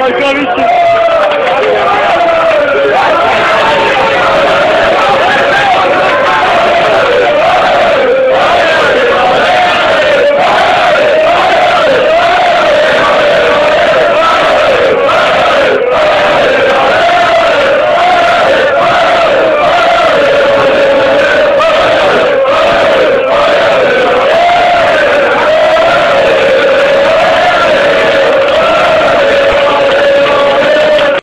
Hakan için.